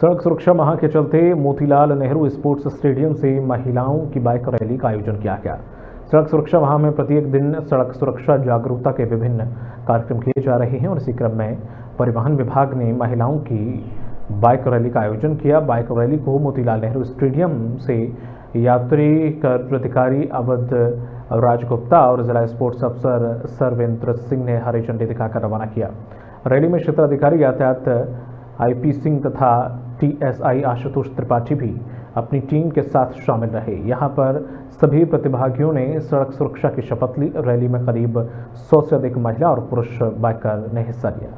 सड़क सुरक्षा माह के चलते मोतीलाल नेहरू स्पोर्ट्स स्टेडियम से महिलाओं की बाइक रैली का आयोजन किया गया। सड़क सुरक्षा माह में प्रत्येक दिन सड़क सुरक्षा जागरूकता के विभिन्न कार्यक्रम किए जा रहे हैं और इसी क्रम में परिवहन विभाग ने महिलाओं की बाइक रैली का आयोजन किया। बाइक रैली को मोतीलाल नेहरू स्टेडियम से यात्री कर अधिकारी अवध राजगुप्ता और जिला स्पोर्ट्स अफसर सर्वेंद्र सिंह ने हरी झंडी दिखाकर रवाना किया। रैली में क्षेत्र अधिकारी यातायात आईपी सिंह तथा टीएसआई आशुतोष त्रिपाठी भी अपनी टीम के साथ शामिल रहे। यहाँ पर सभी प्रतिभागियों ने सड़क सुरक्षा की शपथ ली। रैली में करीब सौ से अधिक महिला और पुरुष बाइकर ने हिस्सा लिया।